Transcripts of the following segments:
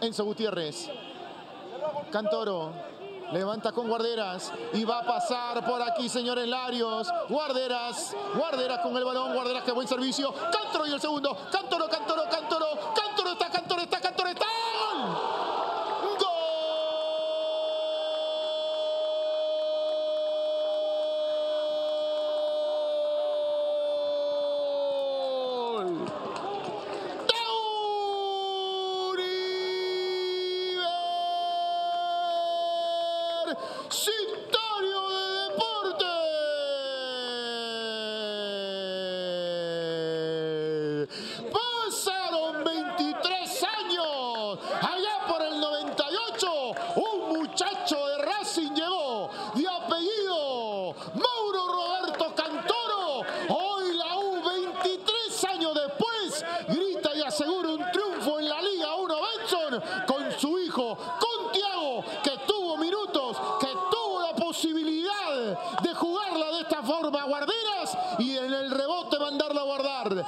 Enzo Gutiérrez. Cantoro. Levanta con Guarderas y va a pasar por aquí, señores Larios. Guarderas, Guarderas con el balón, Guarderas que buen servicio. Cantoro y el segundo. Cantoro, Cantoro, Universitario de Deporte. Pasaron 23 años. Allá por el 98, un muchacho de Racing llegó de apellido Mauro Roberto Cantoro. Hoy la U, 23 años después, grita y asegura un triunfo en la Liga 1 Benson de jugarla de esta forma, guarderas, y en el rebote mandarla a guardar.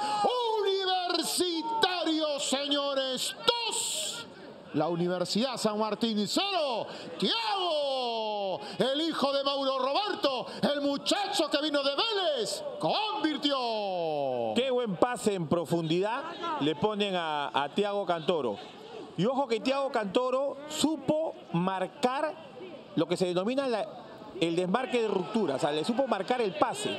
Universitario, señores, dos. La Universidad San Martín, cero. Tiago, el hijo de Mauro Roberto, el muchacho que vino de Vélez, convirtió. Qué buen pase en profundidad le ponen a, a Tiago Cantoro. Y ojo que Tiago Cantoro supo marcar lo que se denomina la- el desmarque de ruptura, o sea, le supo marcar el pase.